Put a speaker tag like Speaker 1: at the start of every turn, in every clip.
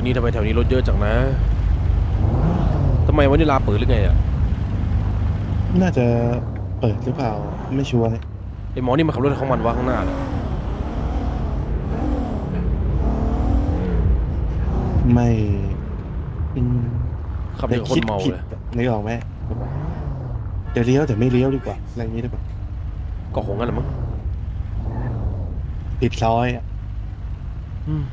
Speaker 1: คืนนี้ทำไมแถวนี้รถเยอะจังนะทำไมวันนี้ลาเปิดหรือไงอะ
Speaker 2: น่าจะเปิดหรือเปล่าไม่ชัวร์เลย
Speaker 1: ไอหมอนี่มาขับรถของมันวะข้างหน้าเลย
Speaker 2: ไม่อืม
Speaker 1: ขับอย่างคน
Speaker 2: คิด
Speaker 1: เมา
Speaker 2: ผิด
Speaker 1: เลย
Speaker 2: นึกออกไหมจะเลี้ยวแต่ไม่เลี้ยวดีกว่าอะไรอย่างนี้ได้ปะ
Speaker 1: ก็คงงั้นแหละมั้ง
Speaker 2: ผิดซอยอะ
Speaker 1: อืม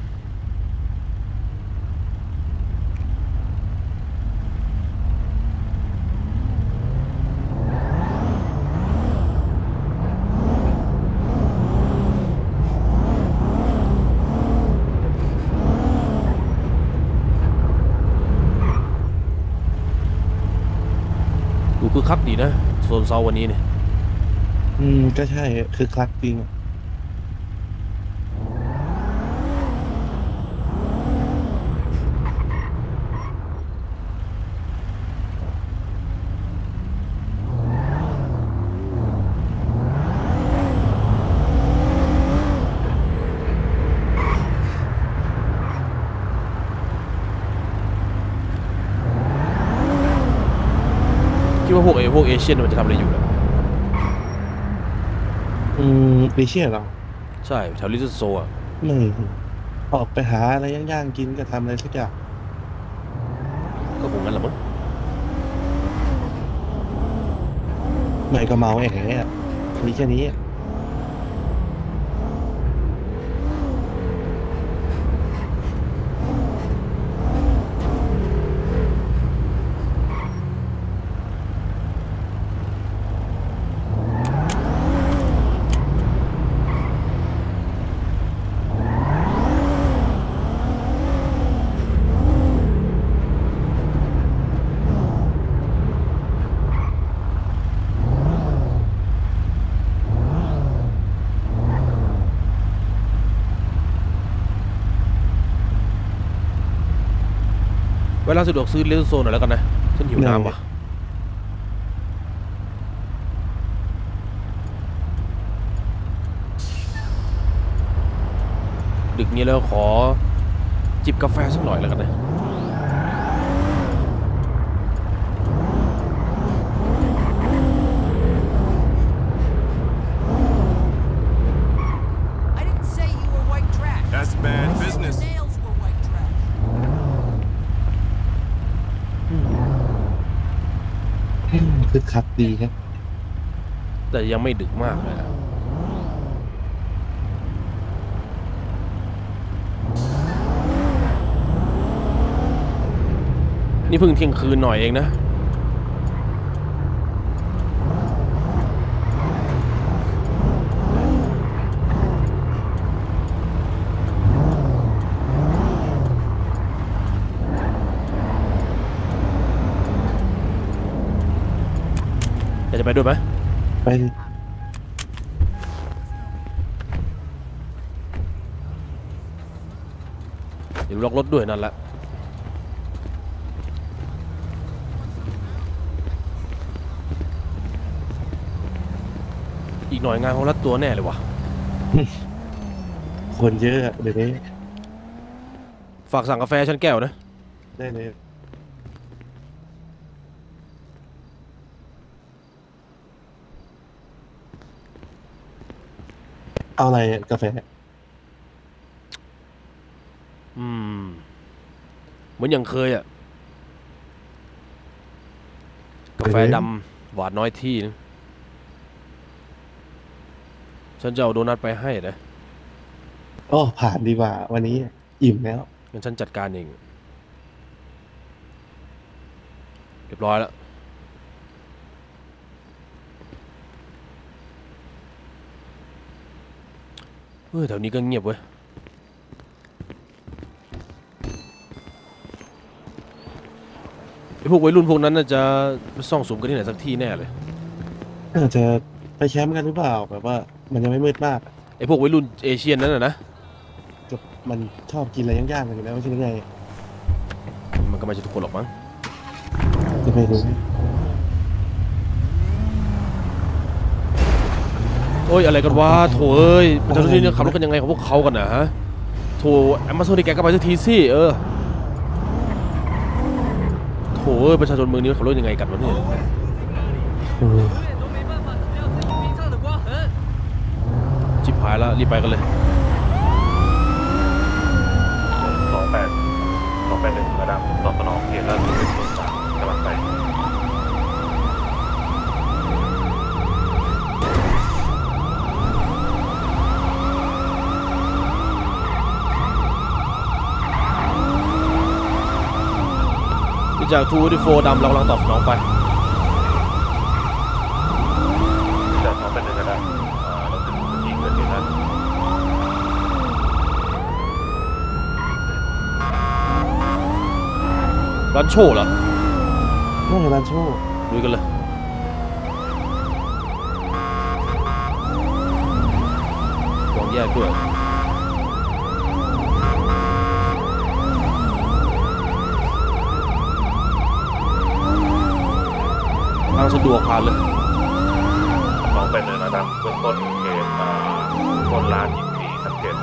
Speaker 1: ดู คักดีนะโซนเซาวันนี้เนี่ย
Speaker 2: อืม ก็ใช่ คือคลักจริงอะ
Speaker 1: พวกไอ้พวกเอเชียนมันจะทำอะไรอยู่นะ
Speaker 2: อืมเอเชียเหรอ
Speaker 1: ใช่แถวลิซโซอะ
Speaker 2: ไม่ออกไปหาอะไรย่างๆกินก็ทำอะไรสักอย่าง
Speaker 1: ก็คงงั้นแหละมั้ง
Speaker 2: ไม่ก็เมาแอะอะมีแค่นี้
Speaker 1: เวลาสะดวกซื้อเลิซโซหน่อยแล้วกันนะ ฉันหิวน้ำว่ะ ดึกนี้แล้วขอจิบกาแฟสักหน่อยแล้วกันนะ
Speaker 2: คือคักดีครับ
Speaker 1: แต่ยังไม่ดึกมากเลยนะนี่เพิ่งเที่ยงคืนหน่อยเองนะ อยากจะ ไปด้วยไหม
Speaker 2: ไปดิ
Speaker 1: เดี๋ยวล็อกรถด้วยนั่นแหละอีกหน่อยงานของรัดตัวแน่เลยวะ
Speaker 2: คนเยอะอะเดี๋ยวนี้
Speaker 1: ฝากสั่งกาแฟฉันแก้วนะ
Speaker 2: ได้เลย เอาอะไรอะกาแฟ
Speaker 1: อืม เหมือนอย่างเคยอะกาแฟดำหวานน้อยที่นะฉันจะเอาโดนัทไปให้นะ
Speaker 2: โอ้ผ่านดีกว่า วันนี้อิ่มแล้ว
Speaker 1: งั้นฉันจัดการเอง เรียบร้อยแล้ว เฮ้ยแถวนี้ก็เงียบเว้ยไอพวกวัยรุ่นพวกนั้นน่าจะไปซ่องสุมกันที่ไหนสักที่แน่เลย
Speaker 2: น่าจะไปแคมป์กันหรือเปล่าแบบว่า มันยังไม่มืดมากอะ
Speaker 1: ไอพวกวัยรุ่นเอเชียนนั่นน่ะนะ
Speaker 2: ก็มันชอบกินอะไรย่างๆกันอยู่แล้วไม่ใช่หรือไง
Speaker 1: มันก็ไม่ใช่ทุกคนหรอกมั้ง
Speaker 2: จะไม่รู้
Speaker 1: โอ้ยอะไรกันวะโถเอ้ยประชาชนที่นี่ขับรถกันยังไงของพวกเขากันนะฮะโถแอมมาโซนแกก็ไปสักทีสิเออโถเอ้ยประชาชนเมืองนี้ขับรถยังไงกันวะเนี่ยจิบหายแล้วรีบไปกันเลย
Speaker 3: สองแปดสองแปดหนึ่งระดับสอบสนองเพียรและสุดกำลังไป
Speaker 1: จากทูดิโฟดำเรากำลังตอบสนองไป
Speaker 3: จากสองแปดหนึ่งระดับอ่าเราถึงพื้นที่เกิดเหตุแล้ว
Speaker 1: ร้านโชว์เหรอ
Speaker 2: น่ร้านโชว์
Speaker 1: ลุยกันเลยวางแยกด้วยางสะดวกผ่านเลย
Speaker 3: สองแปดหนึ่งระดับเบื้องต้นเหตุอ่าคนร้านยิงผีสังเกต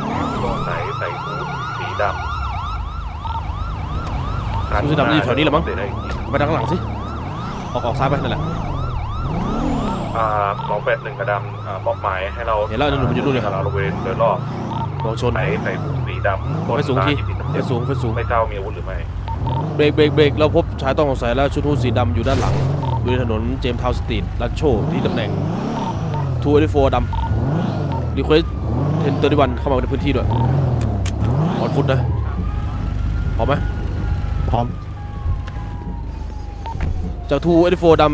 Speaker 3: ตัวใสใส่ฮูดสีดำ
Speaker 1: ฮู้ดสีดำนี่อยู่แถวนี้เหรอมั้ง
Speaker 3: เดี๋ยวได้อีก
Speaker 1: ไปทางข้างหลังสิออกออกซ้ายไปนั่นแหละ
Speaker 3: อ่าสองแปดหนึ่งกระดำอ่าบอกหมายให้เรา
Speaker 1: เห็นแล้วนั่นมันอยู่นู่นเลย
Speaker 3: เราบริเวณโดยรอบ
Speaker 1: ลองชน
Speaker 3: ใส่ใส่ฮูดสีดำ
Speaker 1: ไปสูงที
Speaker 3: คนร้านยิผีสัง
Speaker 1: ไป
Speaker 3: เกต
Speaker 1: สูงไปสูง
Speaker 3: ไม่เจ้ามีอาวุธหรือไม่
Speaker 1: เบรกเบรกเบรกเราพบชายต้องสงสัยแล้วชุดฮูดสีดำอยู่ด้านหลัง บริเวณถนนเจมส์ทาวน์สตรีทลัดโชว์ที่ตำแหน่งทูเอโฟดำรีเควสเทนเตอร์ดิวันเข้ามาในพื้นที่ด้วยออนฟุตนะ พร้อมไหม
Speaker 2: พร้อม
Speaker 1: จากทูเอโฟด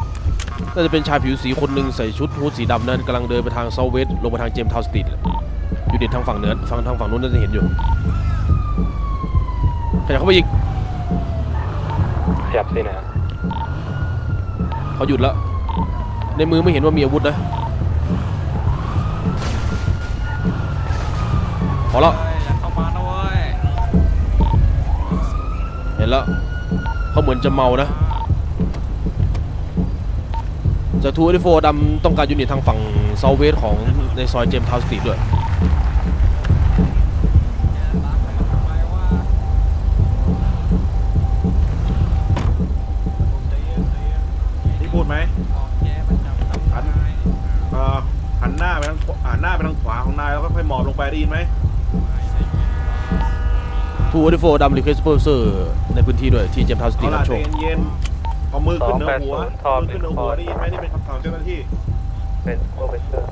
Speaker 1: ำน่าจะเป็นชายผิวสีคนหนึ่งใส่ชุดฮูดสีดำนั้นกำลังเดินไปทางเซาเวสลงไปทางเจมส์ทาวน์สตรีทอยู่เด็ดทางฝั่งเหนือฝั่งทางฝั่งนู้นน่าจะเห็นอยู่ขยับเข้าไปอีก
Speaker 3: ขยับสินะ
Speaker 1: เขาหยุดแล้ว ในมือไม่เห็นว่ามีอาวุธนะพอแล้ว
Speaker 4: อย่าเข้ามานะเว้ย
Speaker 1: เห็นแล้วเขาเหมือนจะเมานะจากทูริโฟดำต้องการยูนิตทางฝั่งเซาเวสของในซอยเจมส์ทาวน์สตรีทด้วย
Speaker 5: นายแล้วก็ค่อยหมอบลงไปได้ยินไหม
Speaker 1: ทูริโฟดำรีเควสเปอร์เซอร์ในพื้นที่ด้วยที่เจมส์ทาวน์สตรี
Speaker 5: เอา
Speaker 1: ท
Speaker 5: ล่ะ
Speaker 1: โช
Speaker 5: ใจ
Speaker 1: ว์
Speaker 5: เย็นๆเอามือขึ้นเหนือหัว
Speaker 3: 280
Speaker 5: มือขึ้นเหนือหัวได้ยินไหมนี่เป็นคำสั่งเจ้าหน้าที่
Speaker 3: เป็นโปรเฟสเซอร์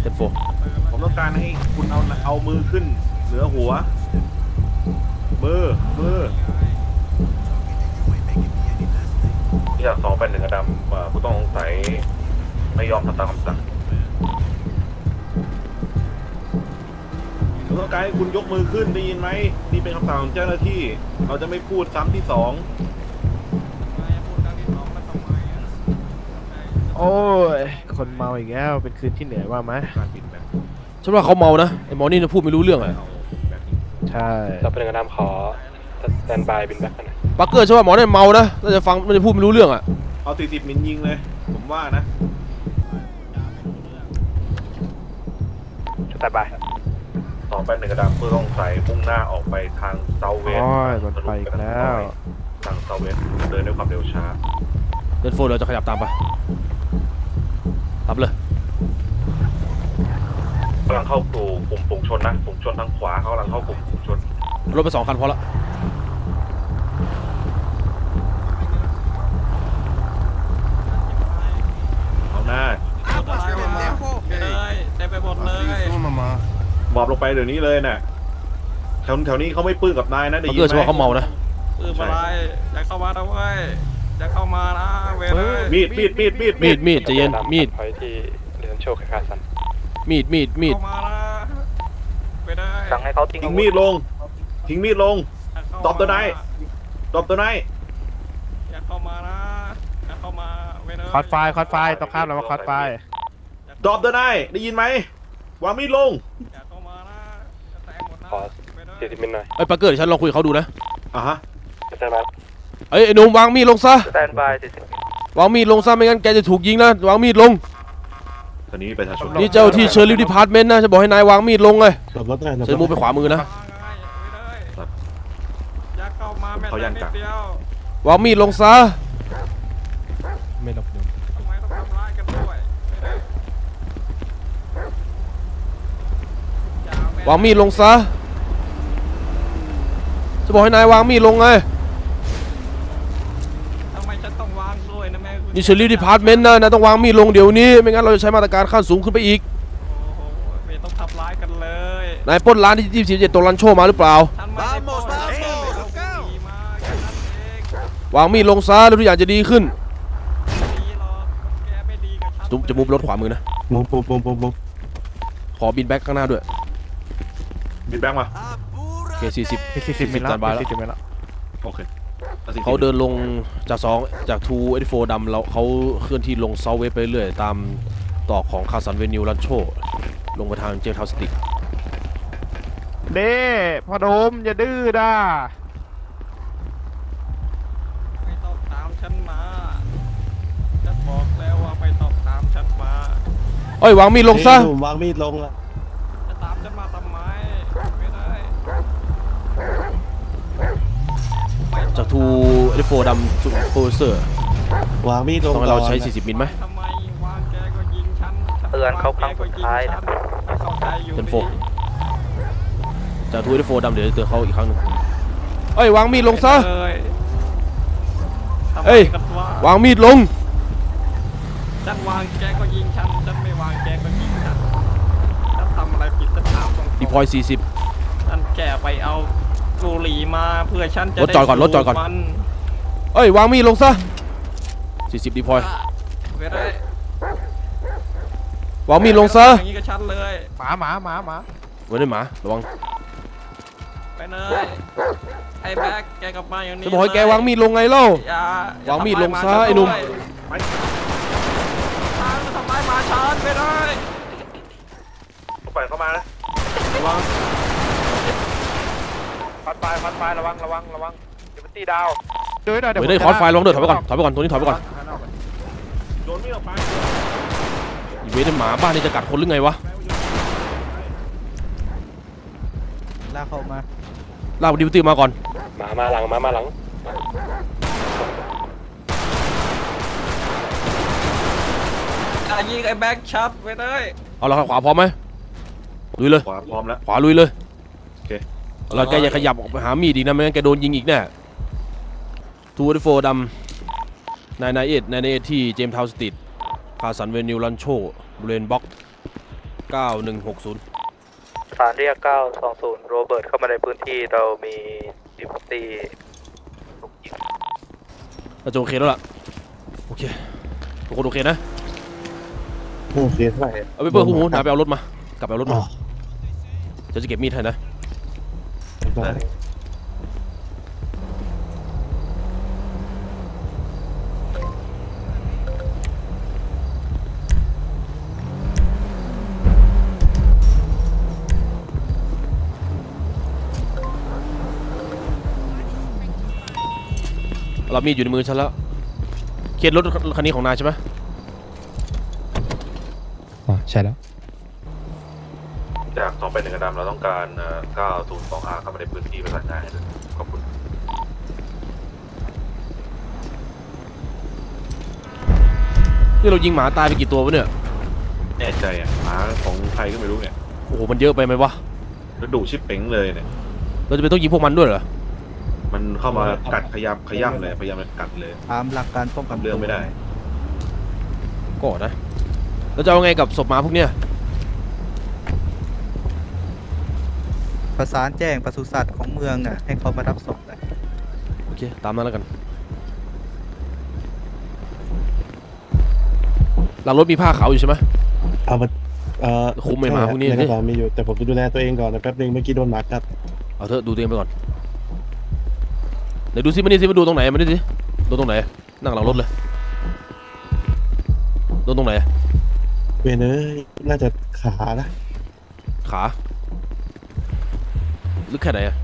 Speaker 1: เทนโฟ
Speaker 5: ผมต้องการให้คุณเอาเอามือขึ้นเหนือหัวมือมือ
Speaker 3: ที่จากสองแปดหนึ่งกระดำอ่าผู้ต้องสงสัยไม่ยอมทำตามคำสั่ง
Speaker 5: ผมต้องการให้คุณยกมือขึ้นได้ยินไหมนี่เป็นคำสั่งของเจ้าหน้าที่ เราจะไม่พูดซ้ำที่สอง
Speaker 6: โอ้ย คนเมาอีกแล้วเป็นคืนที่เหนื่อยว่าไหม
Speaker 5: การบินแบบ
Speaker 1: ฉันว่าเขาเมานะไอ้หมอนี่จะพูดไม่รู้เรื่องอะ
Speaker 5: เอาแบบนี้
Speaker 6: ใช่
Speaker 3: เราเป็นกระดำขอ standby beanbag กันนะ
Speaker 1: ปักเกอร์ฉันว่าหมอนี่เมานะน่าจะฟังน่าจะพูดไม่รู้เรื่องอะ
Speaker 5: เอาสี่สิบมิลยิงเลย ผมว่านะ
Speaker 6: สบาย
Speaker 3: สองแปดหนึ่งกระดำผู้ต้องสงสัยมุ่งหน้าออกไปทางเซาเวส
Speaker 6: โอ้ยมันไปอีกแล้ว
Speaker 3: ทางเซาเวสเดินด้วยความเร็วช้า
Speaker 1: เดนโฟเราจะขยับตามไปรับเลย
Speaker 3: กำลังเข้าสู่กลุ่มฝูงชนนะฝูงชนทางขวาเขากำลังเข้ากลุ่มฝูงชน
Speaker 1: รถไปสองคันพอละ
Speaker 5: เอาหน้า
Speaker 4: เลยเต็มไปหมดเลย
Speaker 5: หมอบลงไปเดี๋ยวนี้เลยน่ะแถวแถวนี้เขาไม่ปลื้มกับนายนะได้
Speaker 1: ปัก
Speaker 5: ยิน
Speaker 1: เกอร์ฉัน
Speaker 5: ไหม
Speaker 1: ว่าเขาเมานะ
Speaker 4: ปืนอะไรอย่าเข้ามานะเว้ยอย่าเข้ามานะเว้ยเลย
Speaker 5: มีดมีดมีดมีด
Speaker 1: มีดมีดใจะเย็นมีด
Speaker 3: ไปที่เรือนโชคคาสัน
Speaker 1: มีดมีดมีด
Speaker 4: เข้ามานะเว้ยเลย
Speaker 3: สั่งให้เขาทิ้ง
Speaker 5: ทิ้งมีดลง ทิ้งมีดลงตอบตัวไหน ตบตัวไหนาย
Speaker 4: อย่าเข้ามานะอย่าเข้ามาเว้ยเลย
Speaker 6: คอดไฟล์คอดไฟล์ต้องข้ามแล้วมาคอดไฟล์
Speaker 5: ตอบตัวไหนายได้ยินไหมวางมีดลง
Speaker 4: อย่า ข
Speaker 3: อ
Speaker 4: เว้ยเลย
Speaker 3: สี่สิบมิลหน่อย
Speaker 1: ไอ้ยปักเกอร์เดี๋ยวฉันลองคุยกับเขาดูนะ
Speaker 5: อะฮะ
Speaker 3: สแตนบาย
Speaker 1: เอ้ยไอ้หนุ่มวางมีดลงซะ
Speaker 3: สแตนบายสี่สิบ
Speaker 1: วางมีดลงซะไม่งั้นแกจะถูกยิงนะวางมีดลง
Speaker 5: ตอนนี้ประชาชน
Speaker 1: นี่เจ้าที่เชอร์ลิฟดีพาร์ตเมนต์นะจะบอกให้นายวางมีดลงเลย
Speaker 2: หลบรถหน่อยหลบ
Speaker 1: ฉัน
Speaker 2: ร
Speaker 1: มู
Speaker 2: ถ
Speaker 1: ไปขวามือนะ
Speaker 4: อย่าเข้ามาแม้แต่นิดเดียว
Speaker 1: วางมีดลงซะไม่รับ
Speaker 4: ทำไมต้องทำร้ายกันด้วยไม่ได้อย่แม่
Speaker 1: วางมีดลงซะ จะบอกให้นายวางมีดลงไง
Speaker 4: ทำไมฉันต้องวางด้วยนะแม่คุณ
Speaker 1: นี่ Sheriff Department นะนายต้องวางมีดลงเดี๋ยวนี้ไม่งั้นเราจะใช้มาตรการขั้นสูงขึ้นไปอีก
Speaker 4: โอ้โหไม่ต้องทำร้ายกันเลย
Speaker 1: นายปล้นร้านที่27ตรงรันโชว์มาหรือเปล่า
Speaker 4: ฉันไม่ได้ปล้นฉันไม่ได้เอาผีมาแค่นั้นเอง
Speaker 1: วางมีดลงซะแล้วทุกอย่างจะดีขึ้น
Speaker 4: ดีหรอกแกไม่ดีกับฉัน
Speaker 1: จุ๊บจะมุบรถขวามือนะ
Speaker 2: มุมมุมมุมมุมมุม
Speaker 1: ขอบินแบ็กข้างหน้าด้วย
Speaker 5: บิดแบงค์มา
Speaker 1: โอ เค40
Speaker 6: มีสี่สิบเมตรแล้ว
Speaker 1: สแตนบาย
Speaker 6: มี
Speaker 1: แล้ว
Speaker 6: สี่สิบเมตรแล้ว
Speaker 5: โอเค
Speaker 1: เขาเดินลงจาก2จาก2 84ดำแล้วเขาเคลื่อนที่ลงเซาเวสไปเรื่อยตามต่อของคาสันเวนิวรันโช ลงไปทางเจมส์ทาวน์สติก
Speaker 6: เด้พ่อโดมอย่าดื้อด้า
Speaker 4: ไม่ต้องตามฉันมาฉันบอกแล้วว่าไม่ต้องตามฉันมา
Speaker 1: เอ้ยวางมีดลงซะ
Speaker 2: เฮ้ยผมวางมีดลงละ
Speaker 4: จะตามฉันมาทำไมไม่ได้ ไม่
Speaker 1: จากทู84ดำสุดโปรเซอร์
Speaker 2: วางมีดลง
Speaker 1: ต้องให้เรา
Speaker 2: ก่อน
Speaker 1: ใช้
Speaker 2: นะ
Speaker 1: 40 มิลไหม
Speaker 4: ทำไมวางแกก็ยิงฉันฉั
Speaker 7: เตือนเขาครั้งสุดท้ายนะ
Speaker 4: วงแกก็ยิงฉันเข้าใจอยู่
Speaker 1: เทิร์นโฟ
Speaker 4: ดี
Speaker 1: จากทู84ดำเดี๋ยวจะเตือนเขาอีกครั้งหนึงเอ้ยวางมีดลงซะ
Speaker 4: เอ้ยทำไม
Speaker 1: เอ้ย
Speaker 4: กันวะ
Speaker 1: วางมีดลง
Speaker 4: ฉันวางแกก็ยิงฉันฉันไม่วางแกก็ยิงฉันฉันทำอะไรผิดฉันถามตรงๆ
Speaker 1: ดีพอย40
Speaker 4: ฉันแกไปเอา บุหรี่มาเพื่อฉันจะ
Speaker 1: รถจอดก่อนรถจอดก่อน
Speaker 4: มั
Speaker 1: เอ้ยวางมีดลงซะ40ดีพอย
Speaker 4: ไม่ได้
Speaker 1: วางมีดลงซะ
Speaker 4: อย่างนี้กับฉันเลย
Speaker 6: หมาหมาหมาหมา
Speaker 1: ไว้ด้วยหมาระวัง
Speaker 4: ไปเลยไอ้แบ็คแกกลับมาอย่างนี้
Speaker 1: จะบอกให้แก
Speaker 4: วา
Speaker 1: งมีดลงไงเล่า
Speaker 4: อย่า
Speaker 1: วางมีดลงซะไอ้หนุ่ม
Speaker 4: ด้วยทางทำร้ายหมาฉันไม่ได้
Speaker 3: ปล่อยเข้ามานะ
Speaker 4: ระวัง
Speaker 7: ฟันปลายฟันปลายระวังระวังระวังเดี๋ยวมันตีดาว
Speaker 6: เดี๋ยวเดี๋ยว
Speaker 1: เฮ้ยได้คอร์สไฟลองเดินถอยไปก่อนถอยไปก่อนตัวนี้ถอยไปก่อน
Speaker 5: โยนมีดออกไป
Speaker 1: อีเวนต์หมาบ้านนี่จะกัดคนหรือไงวะ
Speaker 6: ลากเข้ามา
Speaker 1: ลากดิวตี้มาก่อน
Speaker 3: มามาหลังมามาหลัง
Speaker 4: อย่ายิงไอ้แบ็คชัดไปเลย
Speaker 1: เอาละขวาพร้อมไหมลุยเลย
Speaker 5: ขวาพร้อมแล้ว
Speaker 1: ขวาลุยเลย
Speaker 5: โอเค
Speaker 1: เราแกอย่าขยับออกไปหามีดอีกนะไม่งั้นแกโดนยิงอีกแน่ทูดิโฟดำนายนายเอ็ดนายนายเอ็ดที่เจมส์ทาวน์สตรีทคาสันเวนิวลันโชบริเวณบล็อก 9160
Speaker 7: สารเรียก 920 โรเบิร์ตเข้ามาในพื้นที่เรามีดิปตีถูกยิง
Speaker 1: เราจะโอเคแล้วล่ะ โอเคทุกคนโอเคนะ
Speaker 2: โอเคเท่าไหร่
Speaker 1: เอาไปเปิดคู่หูนายไปเอารถมา กลับไปเอารถ
Speaker 2: อ๋
Speaker 1: มา
Speaker 2: อ
Speaker 1: จะจะเก็บมีดให้นะ
Speaker 2: ได้
Speaker 1: เรามีดอยู่ในมือฉันแล้วเขียนรถคันนี้ของนายใช่ไหม
Speaker 6: อ๋อใช่แล้ว
Speaker 3: จาก2ไป1กระดำเราต้องการเอ่อ902 R เข้ามาในพื้นที่ประสานงานให้ด้วยขอบคุณ
Speaker 1: นี่เรายิงหมาตายไปกี่ตัววะเนี่ย
Speaker 5: แน่ใจอะหมาของใครก็ไม่รู้เนี่ย
Speaker 1: โอ้โหมันเยอะไปไหมวะ
Speaker 5: แล้วดุชิบเป๋งเลยเนี่ย
Speaker 1: เราจะไปต้องยิงพวกมันด้วยเหรอ
Speaker 5: มันเข้ามากัดขยับขย่ำเลยพยายามจะกัดเลย
Speaker 6: ตามหลักการป้องกัน
Speaker 5: ทำเรื่องไม่ได้
Speaker 1: ก็นะเราจะเอาไงกับศพหมาพวกเนี้ย
Speaker 8: ประสานแจ้งปศุสัตว์ของเมืองอะให้เขามารับศพหน่อย
Speaker 1: โอเค ตามนั้นแล้วกัน หลังรถมีผ้าขาวอยู่ใช่ไหม
Speaker 2: เอามาเอ่อ
Speaker 1: คุมไอ้หมาพวกนี้
Speaker 2: ใน
Speaker 1: สิ
Speaker 2: กระเป๋ามีอยู่แต่ผมจะดูแลตัวเองก่อนนะแป๊บนึงเมื่อกี้โดนหมากัด
Speaker 1: เอาเถอะดูตัวเองไปก่อนเดี๋ยวดูซิมันนี่ซิมันดูตรงไหนมันนี่สิดูตรงไหน นั่งหลังรถเลยดูตรงไหน
Speaker 2: เวนเอ้ยน่าจะขานะ
Speaker 1: ขา ลึกแค่ไหนอะ